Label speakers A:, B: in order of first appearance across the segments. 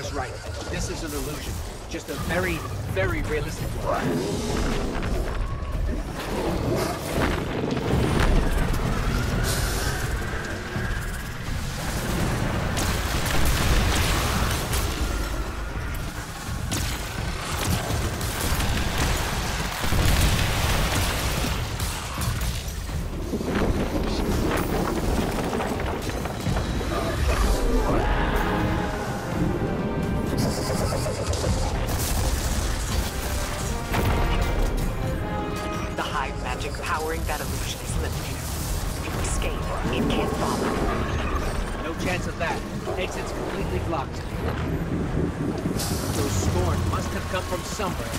A: Ikora's right. This is an illusion. Just a very, very realistic one.
B: Magic powering that illusion is limited. You escape, it can't follow.
A: No chance of that. Exit's completely blocked. Those scorn must have come from somewhere.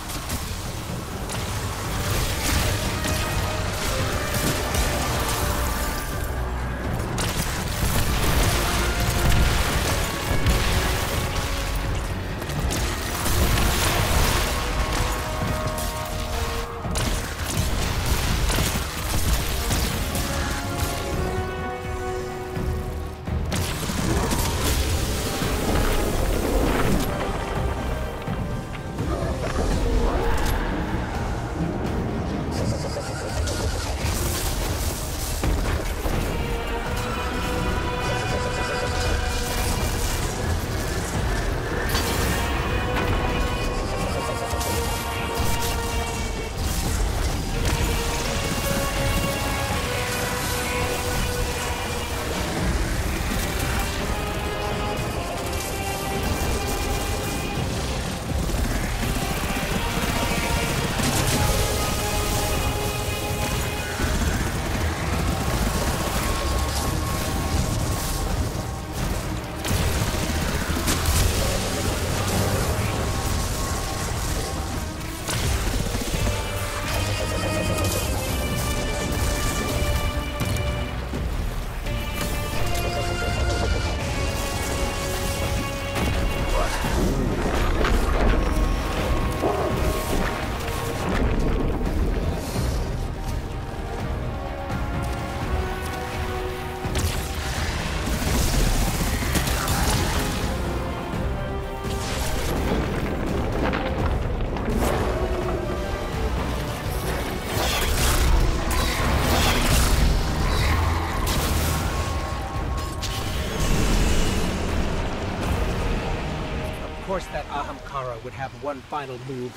A: Course that Ahamkara would have one final move.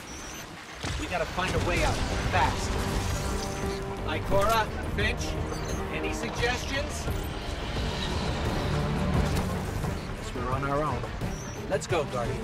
A: We gotta find a way out, fast. Ikora, Fynch, any suggestions? Guess we're on our own. Let's go, Guardian.